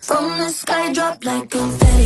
From the sky drop like a feather.